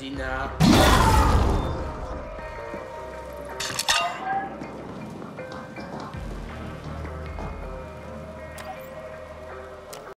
Gina.